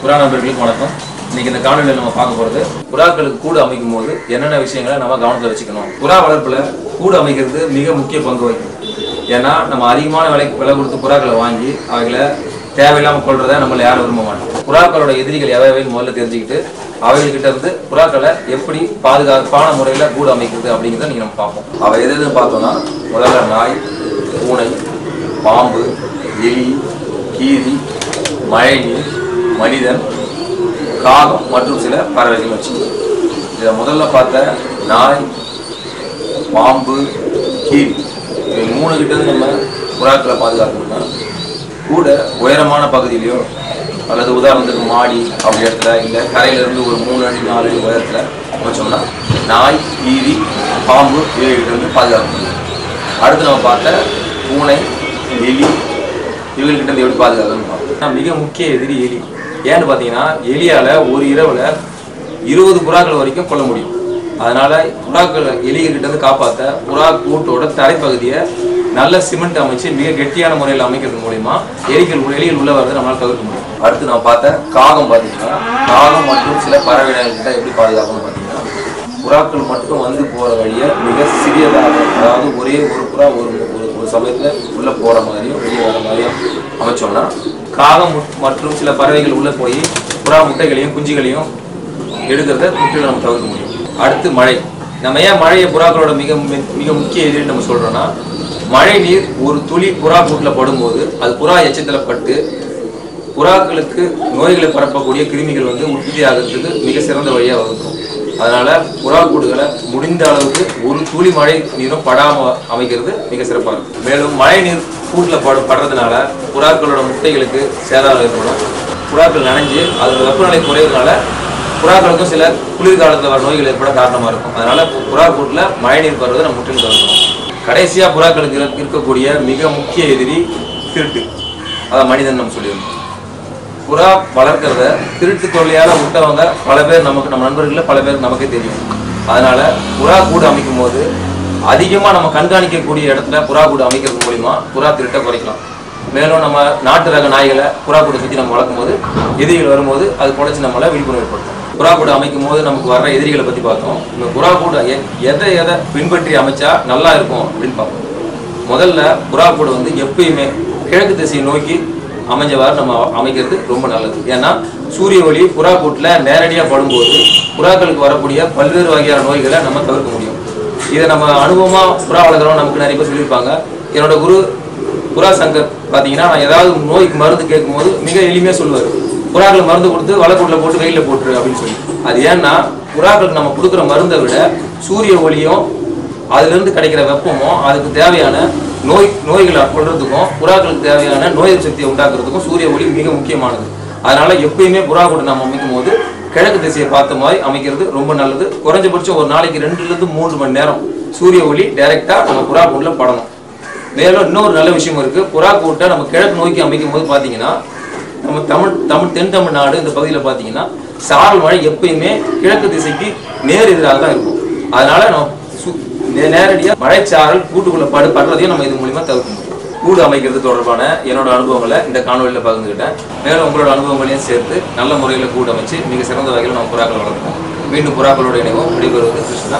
புறா நண்பர்களுக்கு வணக்கம். இன்னைக்கு இந்த காணொலியில் நம்ம பார்க்க போறது புறாக்களுக்கு கூடு அமைக்கும் போது என்னென்ன விஷயங்களை நம்ம கவனத்தில் வச்சுக்கணும். புறா வளர்ப்புல கூடு அமைக்கிறது மிக முக்கிய பங்கு வகிக்கும் ஏன்னா நம்ம அதிகமான விலை விலை கொடுத்து புறாக்களை வாங்கி அவைகளை தேவையில்லாமல் கொள்றத நம்மள யாரும் விரும்ப மாட்டோம் புறாக்களோட எதிரிகள் எவைன்னு முதல்ல தெரிஞ்சுக்கிட்டு அவைகிட்ட இருந்து புறாக்களை எப்படி பாதுகாப்பான முறையில் கூடு அமைக்கிறது அப்படிங்கிறத நீங்க நம்ம பார்ப்போம். அவை எது எதுன்னு பார்த்தோம்னா முதல்ல நாய் பூனை பாம்பு எலி கீரி மழைநீர் மனிதன் காகம் மற்றும் சில பறவைகள் வச்சுக்கணும் இதை முதல்ல பார்த்த நாய் பாம்பு கீரி. இவை மூணு கிட்ட நம்ம புறாக்களை பாதுகாக்கணும்னா கூட உயரமான பகுதியிலையோ அல்லது உதாரணத்துக்கு மாடி அப்படி இடத்துல இல்லை கரையில இருந்து ஒரு மூணு அடி நாலு அடி உயரத்தில் வச்சோம்னா நாய் கீரி பாம்பு இவைகிட்ட இருந்து பாதுகாக்க முடியும் அடுத்து நம்ம பார்த்த பூனை எலி இவங்ககிட்ட இருந்து எப்படி ஆனா, மிக முக்கிய எதிரி எலி. ஏன்னு பார்த்தீங்கன்னா எலியால ஒரு இரவுல இருபது புறாக்கள் வரைக்கும் கொல்ல முடியும். அதனால புறாக்கள் எலிகிட்ட இருந்து காப்பாற்ற புறா கூட்டோட தரைப்பகுதியை நல்ல சிமெண்ட் அமைச்சு மிக கெட்டியான முறையில் அமைக்கிறது மூலியமா எலிகள் எலிகள் உள்ள வரதை நம்மளால தவிர்க்க முடியும். அடுத்து நான் பார்த்த காகம் பார்த்தீங்கன்னா காகம் மற்றும் சில பறவைகள்கிட்ட எப்படி பாதுகாக்கணும்னு பார்த்தீங்கன்னா புறாக்கள் மட்டும் வந்து போகிற வழியை மிக சிறியதாக அதாவது ஒரே ஒரு புறா ஒரு ஒரு- ஒரு உள்ளே போகிற மாதிரியும் வெளியே வர மாதிரியும் அமைச்சோம்னா காகம் மற்றும் சில பறவைகள் உள்ளே போய் புறா முட்டைகளையும் குஞ்சுகளையும் எடுக்கிறத முற்றிலும் நம்ம தவிர்க்க முடியும். அடுத்து மழை. நம்ம ஏன் மழையை புறாக்களோட மிக மிக முக்கிய எதிரின்னு நம்ம சொல்கிறோன்னா மழை நீர் ஒரு துளி புறா கூட்டில் படும்போது அது புறா எச்சத்தில் பட்டு புறாக்களுக்கு நோய்களை பரப்பக்கூடிய கிருமிகள் வந்து உற்பத்தி ஆகிறதுக்கு மிக சிறந்த வழியாக இருக்கும் அதனால புறா கூடுகளை முடிந்த அளவுக்கு ஒரு துளி மழை நீரும் படாம அமைக்கிறது மிக சிறப்பாக இருக்கும். மேலும் மழை நீர் கூட்டில் படு படுறதுனால புறாக்களோட முட்டைகளுக்கு சேதாரம் ஏற்படும். புறாக்கள் நனைஞ்சு அதோட வெப்பநிலை குறைவதனால புறாக்களுக்கும் சில குளிர்காலத்தில் வர நோய்கள் ஏற்பட காரணமாக இருக்கும். அதனால புறா கூட்டில் மழை நீர் படுறதை நம்ம முற்றிலும் தவிர்க்கணும் கடைசியாக புறாக்களுக்கு இருக்கக்கூடிய மிக முக்கிய எதிரி திருட்டு. அதான் மனிதன் நம்ம சொல்லியிருந்தோம். புறா வளர்க்கிறத திருட்டு தொல்லையால விட்டவங்க பல பேர் நமக்கு நம்ம நண்பர்களில் பல பேர் நமக்கே தெரியும். அதனால புறா கூடு அமைக்கும் போது அதிகமா நம்ம கண்காணிக்கக்கூடிய இடத்துல புறா கூடு அமைக்கிறது மூலியமா புறா திருட்டை குறைக்கலாம். மேலும் நம்ம நாட்டு ரக நாய்களை புறா கூடு சுற்றி நம்ம வளர்க்கும் போது எதிரிகள் வரும்போது அது குறைச்சி நம்மளை விழிப்புணர்வு ஏற்படுத்தும். புறா கூடு அமைக்கும் போது நமக்கு வர்ற எதிரிகளை பத்தி பார்த்தோம். இந்த புறா கூடு எதை எதை பின்பற்றி அமைச்சா நல்லா இருக்கும் அப்படின்னு பார்ப்போம். முதல்ல புறா கூடு வந்து எப்பயுமே கிழக்கு திசையை நோக்கி அமைஞ்சவாறு நம்ம அமைக்கிறது ரொம்ப நல்லது. ஏன்னா சூரிய ஒளி புறா கூட்டில் நேரடியாக படும்போது புறாக்களுக்கு வரக்கூடிய பல்வேறு வகையான நோய்களை நம்ம தவிர்க்க முடியும். இதை நம்ம அனுபவமாக புறா வளர்க்குறோம் நமக்கு நிறைய பேர் சொல்லியிருப்பாங்க. என்னோட குரு புறா சங்கர் பார்த்தீங்கன்னா நான் ஏதாவது நோய்க்கு மருந்து கேட்கும்போது மிக எளிமையாக சொல்லுவார். புறாக்கள் மருந்து கொடுத்து வளக்கூட்டில் போட்டு வெயிலில் போட்டுரு அப்படின்னு சொல்லி. அது ஏன்னா புறாக்களுக்கு நம்ம கொடுக்குற மருந்தை விட சூரிய ஒளியும் அதுலேருந்து கிடைக்கிற வெப்பமும் அதுக்கு தேவையான நோய் நோய்களை கொள்றதுக்கும் புறாக்களுக்கு தேவையான நோய் சக்தியை உண்டாக்குறதுக்கும் சூரிய ஒளி மிக முக்கியமானது. அதனால எப்பயுமே புறா கூட நம்ம அமைக்கும் போது கிழக்கு திசையை பார்த்த மாதிரி அமைக்கிறது ரொம்ப நல்லது. குறைஞ்சபட்சம் ஒரு நாளைக்கு ரெண்டுல இருந்து மூன்று மணி நேரம் சூரிய ஒளி டைரக்டா நம்ம புறா கூட்டில் படணும். மேலும் இன்னொரு நல்ல விஷயம் இருக்கு. புறா கூட்டை நம்ம கிழக்கு நோக்கி அமைக்கும் போது பாத்தீங்கன்னா நம்ம தமிழ் தமிழ் தென் தமிழ்நாடு இந்த பகுதியில் பார்த்தீங்கன்னா சாரல் மழை எப்பயுமே கிழக்கு திசைக்கு நேர் எதிராக தான் இருக்கும். அதனால நம்ம சு- நேரடியா மழைச்சாரல் கூட்டுக்குள்ள படு படுறதையும் நம்ம இது மூலியமா தவிர்க்க முடியும். கூடு அமைக்கிறது தொடர்பான என்னோட அனுபவங்களை இந்த காணொலியில் பகிர்ந்துக்கிட்டேன் மேலும் உங்களோட அனுபவங்களையும் சேர்த்து நல்ல முறையில் கூடு அமைச்சு மிக சிறந்த வகையில் நம்ம புறாக்களை வளர்ப்போம். மீண்டும் புறாக்களோட இணைவோம். விடைபெறுவது கிருஷ்ணா.